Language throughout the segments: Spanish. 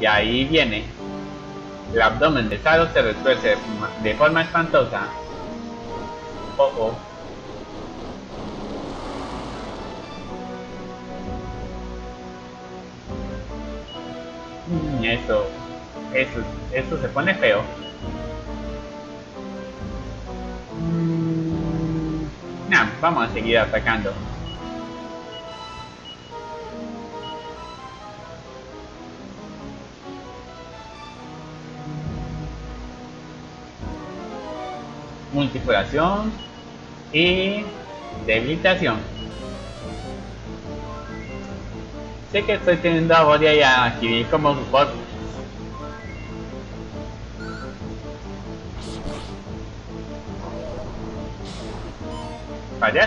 Y ahí viene. El abdomen de Saro se retuerce de forma espantosa. Oh, oh. Eso, eso, eso se pone feo. Mm, nah, vamos a seguir atacando. Multiplicación y debilitación. Sé que estoy teniendo a Boria y a Kiril como support.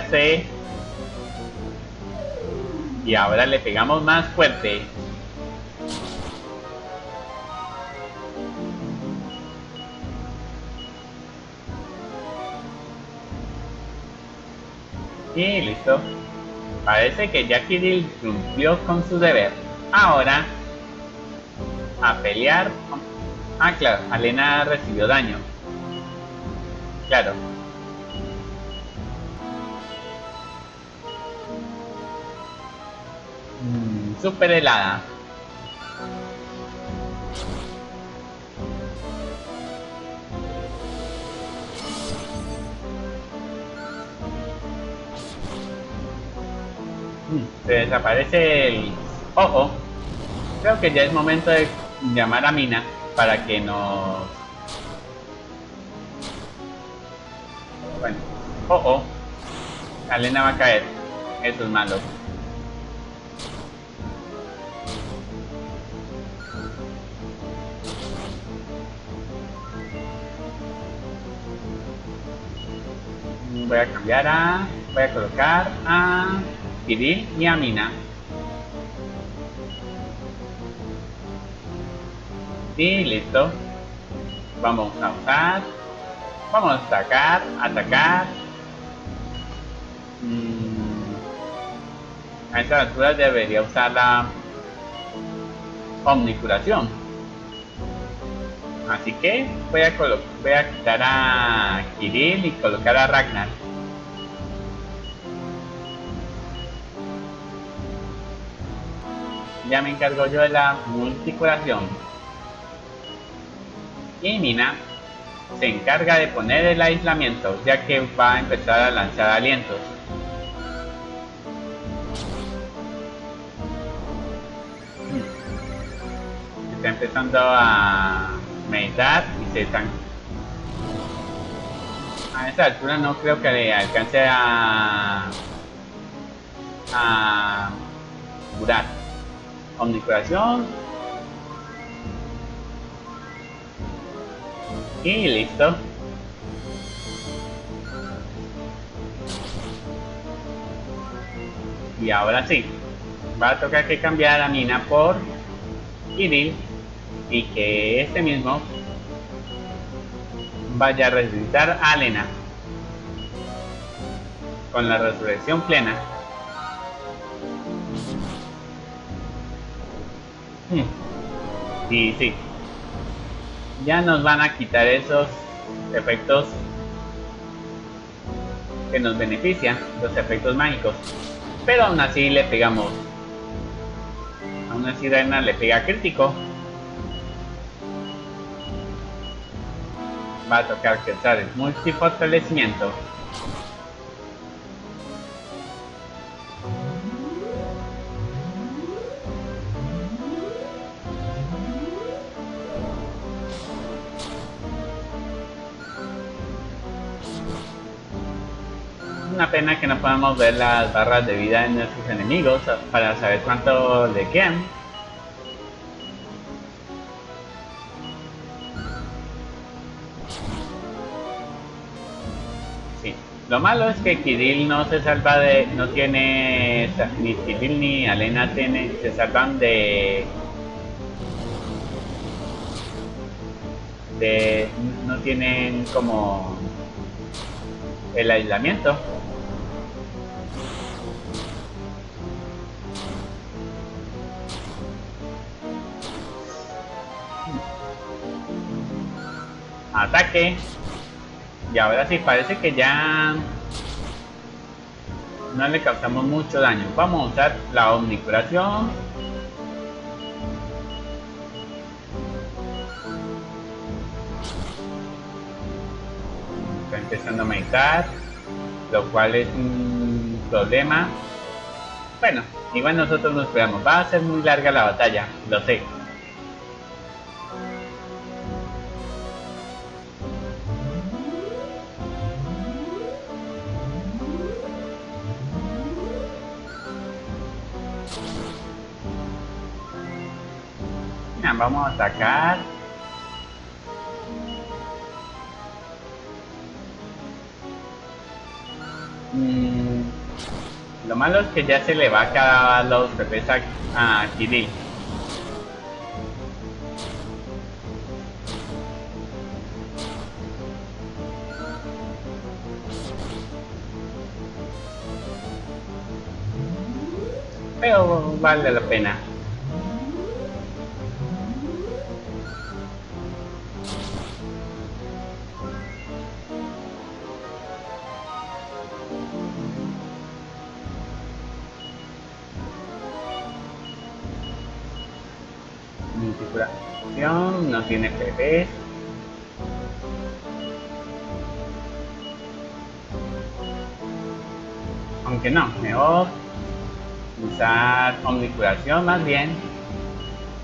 sé Y ahora le pegamos más fuerte. Parece que Jackie Dill cumplió con su deber. Ahora, a pelear. Ah, claro, Alena recibió daño. Claro. Mm, super helada. Desaparece el ojo. Creo que ya es momento de llamar a Mina para que nos... Bueno, ojo. Alena va a caer. Eso es malo. Voy a cambiar a... Voy a colocar a... Kiril y Amina. Y listo. Vamos a usar. Vamos a atacar, atacar. Mm. A esta altura debería usar la omnicuración. Así que voy a, voy a quitar a Kiril y colocar a Ragnar. Ya me encargo yo de la multicuración. Y Mina se encarga de poner el aislamiento, ya que va a empezar a lanzar alientos. Está empezando a meditar y se están... A esta altura no creo que le alcance a... a curar omnicuración y listo. Y ahora sí va a tocar que cambiar a Mina por Iril y que este mismo vaya a resucitar a Elena con la resurrección plena Y sí, ya nos van a quitar esos efectos que nos benefician, los efectos mágicos. Pero aún así le pegamos. Aún así Reina le pega crítico. Va a tocar que usar el multifortalecimiento. Pena que no podamos ver las barras de vida de nuestros enemigos para saber cuánto le quedan. Sí. Lo malo es que Kirill no se salva de... no tiene... ni Kirill ni Alena tiene, se salvan de... de... no tienen como el aislamiento Ataque. Y ahora sí, parece que ya no le causamos mucho daño. Vamos a usar la omnicuración. Está empezando a meditar, lo cual es un problema. Bueno, igual nosotros nos esperamos. Va a ser muy larga la batalla, lo sé. Vamos a atacar. Mm, lo malo es que ya se le va a acabar los PPs a, a Kirill. Pero vale la pena. No tiene PP. Aunque no, mejor usar omnicuración más bien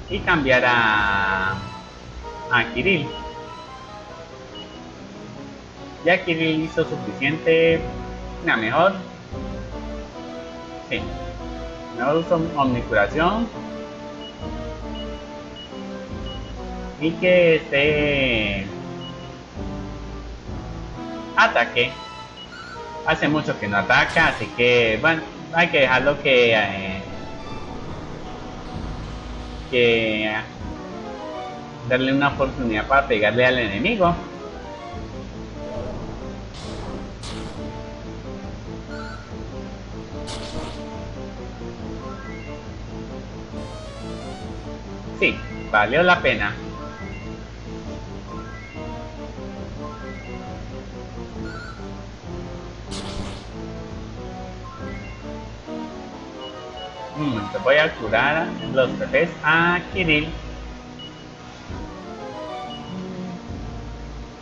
y cambiar a, a. Ya Kirill hizo suficiente, la mejor. Sí, mejor uso omnicuración y que este ataque. Hace mucho que no ataca así que bueno hay que dejarlo que eh, que darle una oportunidad para pegarle al enemigo. Sí valió la pena voy a curar los bebés a Kirill.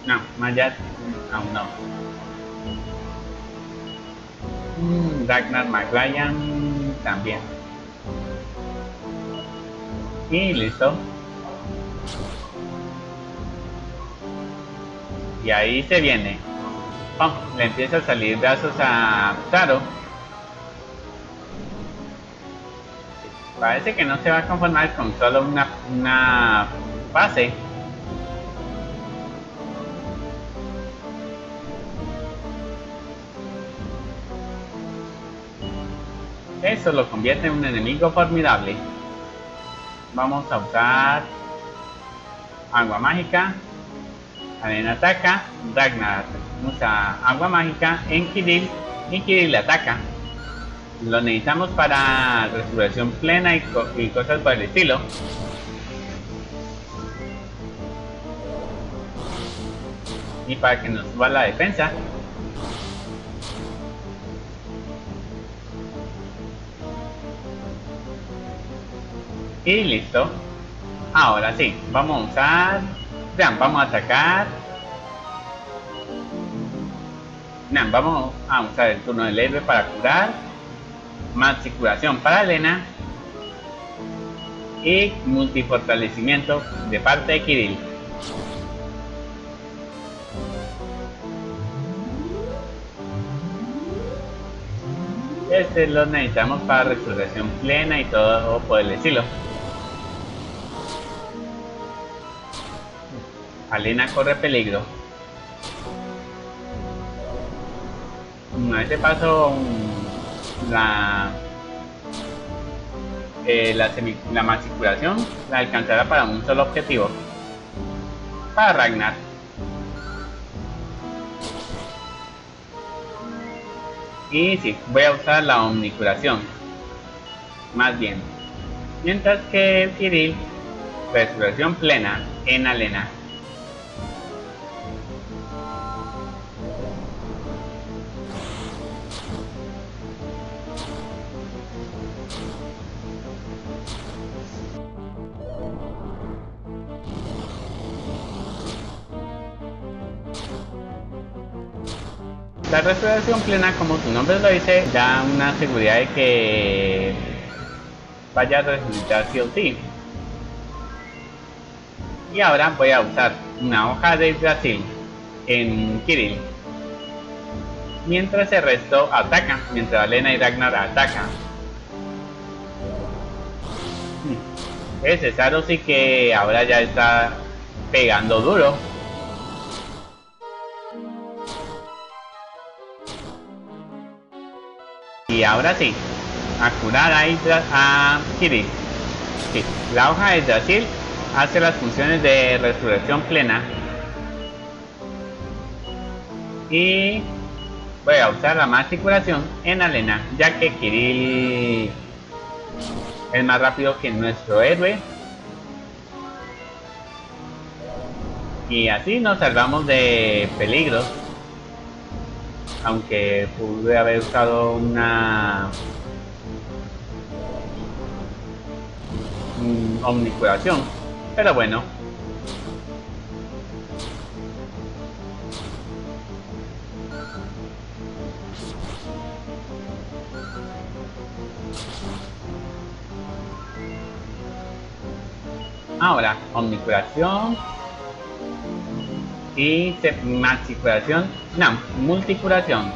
No, Mayat aún no. Mm, Ragnar McRyan también. Y listo. Y ahí se viene. Oh, le empieza a salir brazos a Taro. Parece que no se va a conformar con solo una, una fase. Eso lo convierte en un enemigo formidable. Vamos a usar agua mágica. Arena ataca. Ragnar usa agua mágica en Kirill y Kirill ataca lo necesitamos para resurrección plena y, cosas por el estilo. Y para que nos suba la defensa. Y listo. Ahora sí, vamos a usar... Vean, vamos a atacar. Vean, vamos a usar el turno del héroe para curar más circulación para Elena y multifortalecimiento de parte de Kirill. Este lo necesitamos para resurrección plena y todo por el estilo. Alena corre peligro. A este paso la, eh, la, la maxicuración la alcanzará para un solo objetivo. Para Ragnar. Y sí, voy a usar la omnicuración. Más bien. Mientras que Kirill resurrección plena en Alena. La resurrección plena, como su nombre lo dice, da una seguridad de que vaya a resucitar sí. Y ahora voy a usar una hoja de Brasil en Kirill. Mientras el resto ataca, mientras Elena y Ragnar atacan. Hmm. Ese Cesaro sí que ahora ya está pegando duro. Y ahora sí, a curar a, a Kirill. Sí, la hoja de Brasil hace las funciones de resurrección plena. Y voy a usar la masticulación en Alena, ya que Kirill es más rápido que nuestro héroe. Y así nos salvamos de peligros. Aunque pude haber usado una omnicuración pero bueno. Ahora, omnicuración y maxicuración, no, multicuración.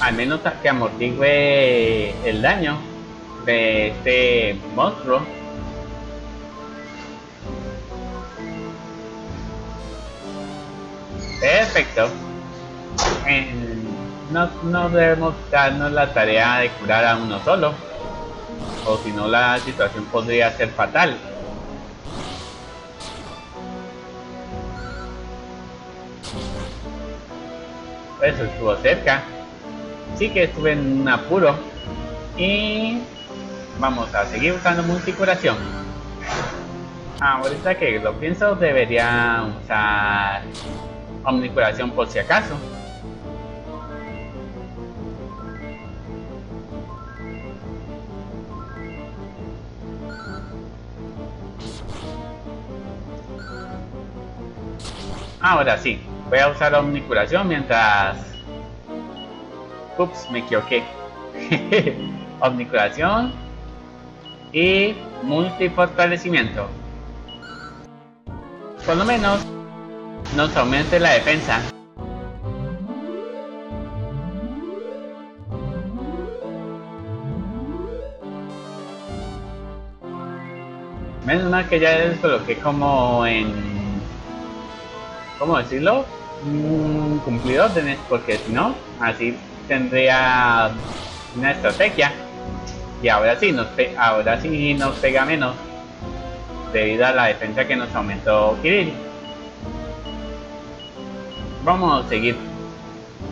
Al menos que amortigue el daño de este monstruo. Perfecto. no, no debemos darnos la tarea de curar a uno solo. O si no la situación podría ser fatal. Eso estuvo cerca. Sí que estuve en un apuro. Y vamos a seguir buscando multicuración. Ahorita que lo pienso debería usar omnicuración por si acaso. Ahora sí, voy a usar omnicuración mientras... Ups, me equivoqué. omnicuración y multifortalecimiento. Por lo menos nos aumente la defensa. Menos mal que ya les coloqué como en... ¿Cómo decirlo? Un cumplidor, porque si no, así tendría una estrategia. Y ahora sí, nos ahora sí nos pega menos debido a la defensa que nos aumentó Kirill vamos a seguir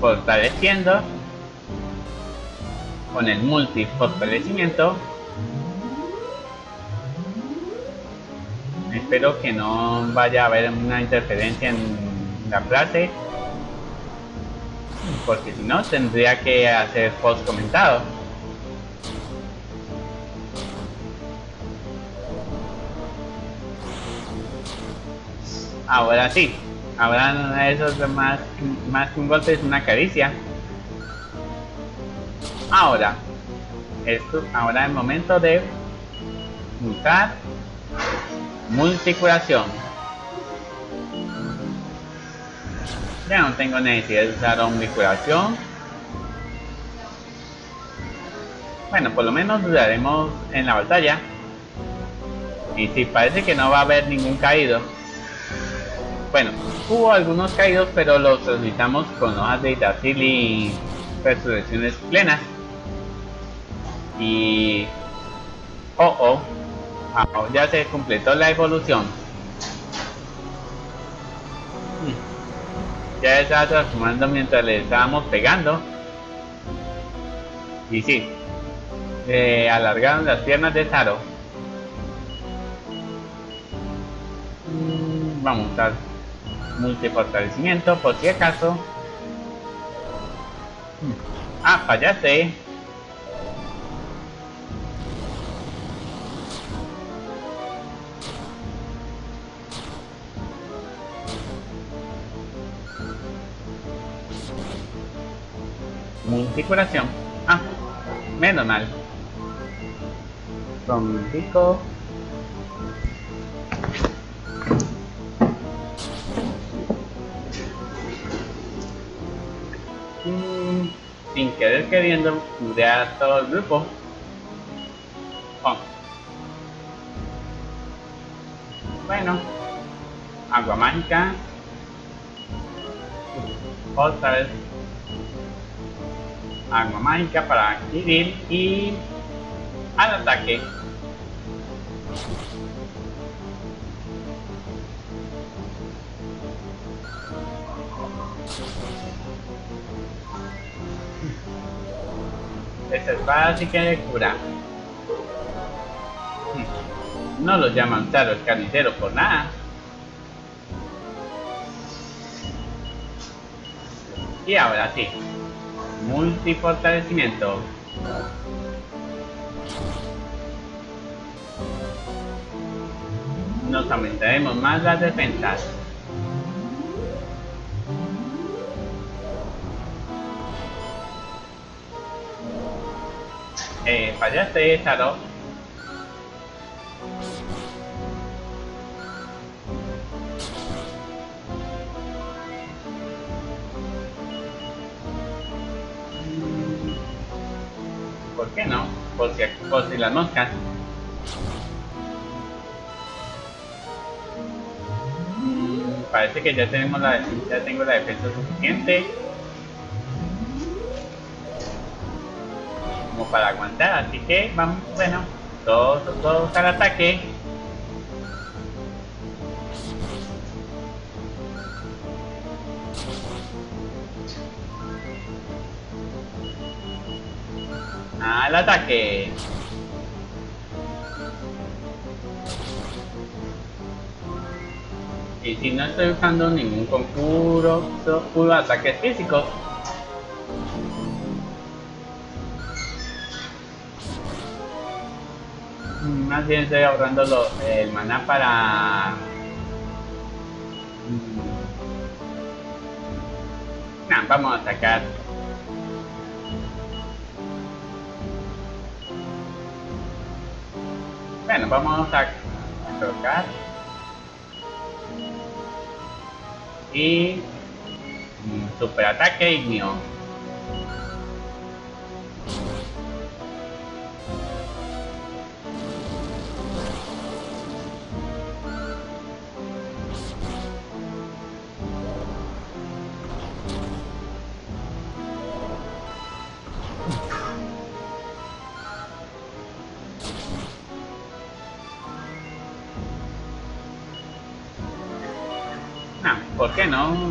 fortaleciendo con el multi fortalecimiento espero que no vaya a haber una interferencia en frase porque si no tendría que hacer post comentado ahora sí Ahora eso es más, más que un golpe, es una caricia. Ahora, esto, ahora es el momento de usar multicuración. Ya no tengo necesidad de usar omnicuración. Bueno, por lo menos duraremos en la batalla. Y si parece que no va a haber ningún caído. Bueno, Hubo algunos caídos, pero los resucitamos con hojas de Hidrasil y resurrecciones plenas. Y... Oh, oh. Ah, ya se completó la evolución. ya estaba transformando mientras le estábamos pegando. Y sí, eh, alargaron las piernas de Taro. Mm, vamos a usar multifortalecimiento por si acaso. Mm. Ah, fallaste. Multicuración. Ah, menos mal. Con pico. Mm, sin querer queriendo, a todo el grupo. Oh. Bueno, agua mágica. Otra vez arma mágica para adquirir y al ataque. Esta espada sí que cura. No lo llaman los carniceros por nada. Y ahora sí multifortalecimiento. Nos aumentaremos más las defensas. Eh, fallaste, Saro. Por si, por si las moscas. Parece que ya tenemos la ya tengo la defensa suficiente como para aguantar así que vamos bueno todos todos al ataque al ataque. Y si no estoy usando ningún conjuro, puro ataques físicos. Mm, más bien estoy ahorrando el maná para... Mm. vamos a sacar Bueno, vamos a colocar y super ataque ignio.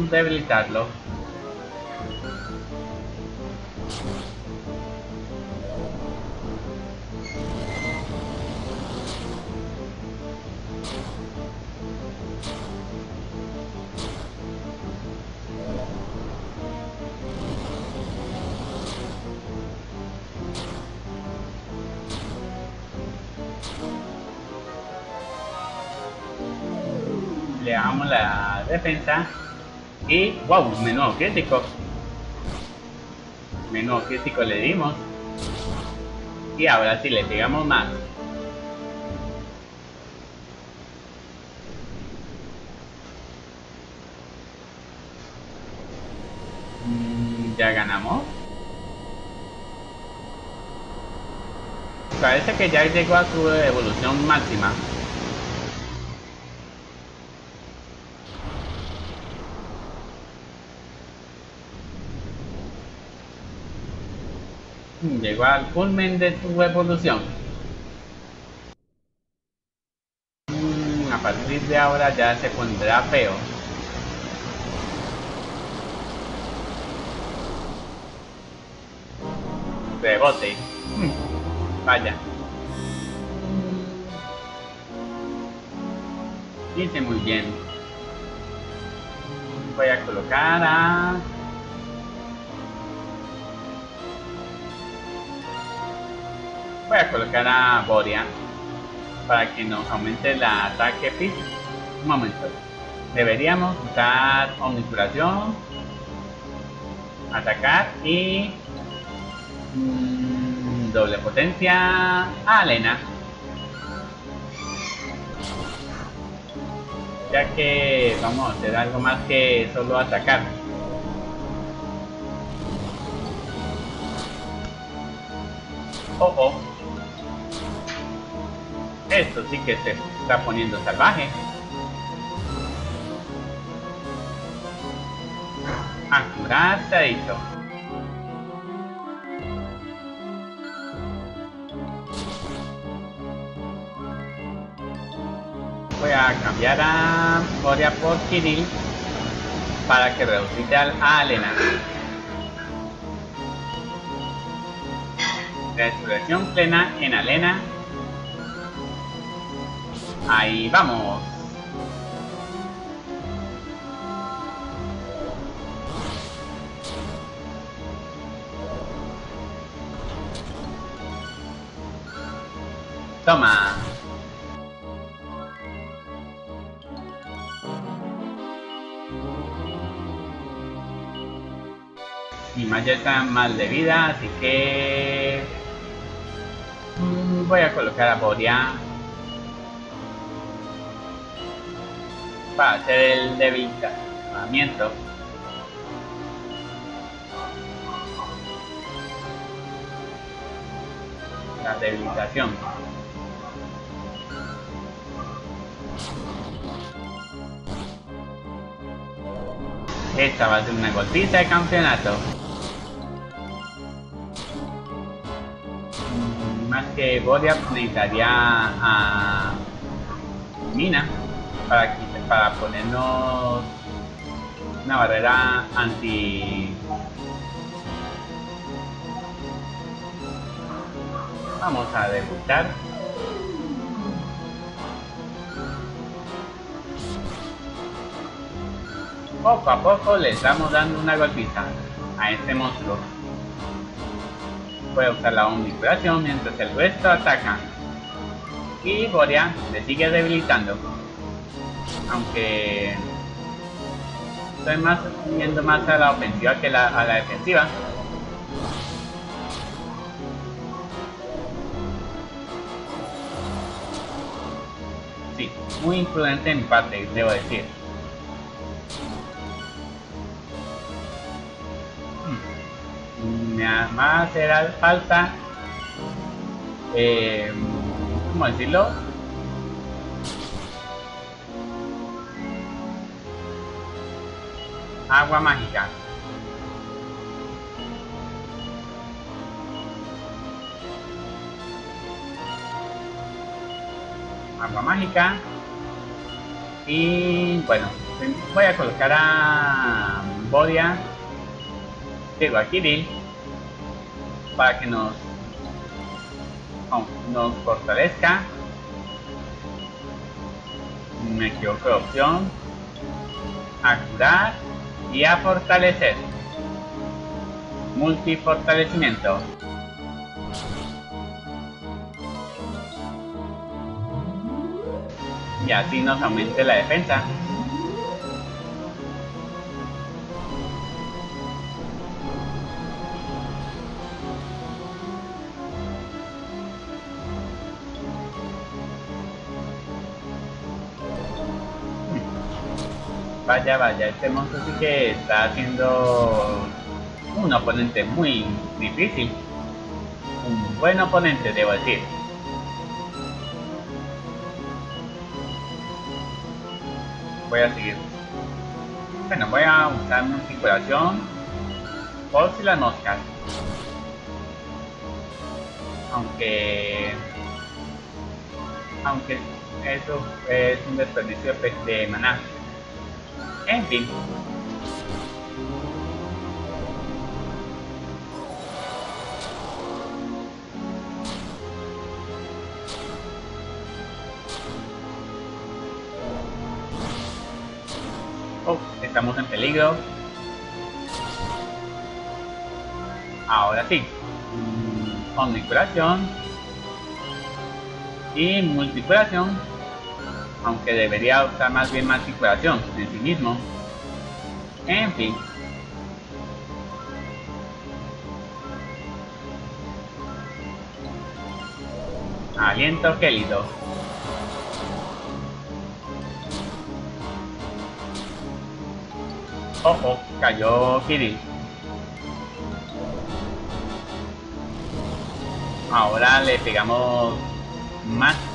Debilitarlo? le damos la defensa y wow, menudo crítico menudo crítico le dimos. Y ahora sí le pegamos más. Mm, ya ganamos parece que ya llegó a su evolución máxima llegó al culmen de su evolución. Mm, a partir de ahora ya se pondrá feo. Rebote. Mm, vaya. Dice muy bien. voy a colocar a... Voy a colocar a Boria para que nos aumente el ataque físico. Un momento. Deberíamos usar omnituración, atacar y mm, doble potencia a Alena. Ya que vamos a hacer algo más que solo atacar. Oh, oh. Esto sí que se está poniendo salvaje. A dicho. Voy a cambiar a Moria por Kirill para que resucite a Alena. Resurrección plena en Alena Ahí vamos. Toma. Mi Maya está mal de vida, así que... Mm, voy a colocar a Boria para hacer el debilitamiento. La debilitación. Esta va a ser una golpiza de campeonato. Mm, más que Boria necesitaría a Mina para para ponernos una barrera anti vamos a debutar. Poco a poco le estamos dando una golpiza a este monstruo. A usar la omnipulación mientras el resto ataca. Y Boria le sigue debilitando aunque estoy más yendo más a la ofensiva que a la defensiva. Sí, muy imprudente en parte, debo decir. Hmm. Me va a hacer falta, eh, ¿cómo decirlo? Agua mágica. Agua mágica. Y bueno, voy a colocar a Bodia, digo a para que nos, nos fortalezca. Me equivoco de opción. A curar y a fortalecer. Multifortalecimiento. Y así nos aumente la defensa. Vaya, este monstruo sí que está haciendo un oponente muy difícil. Un buen oponente, debo decir. Voy a seguir. Bueno, voy a usar multiculación por si las moscas. Aunque... Aunque eso es un desperdicio de maná. En fin. Oh, estamos en peligro. Ahora sí. Omnicuración. Y multicuración. Aunque debería usar más bien multicuración en sí mismo. En fin. Aliento gélido. Ojo, cayó Kirill. Ahora le pegamos más.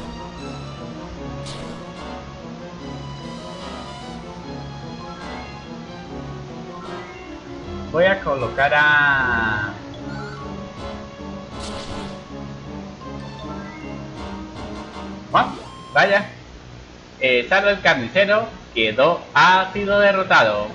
Voy a colocar a... vaya. Eh, el carnicero quedó, ha sido derrotado.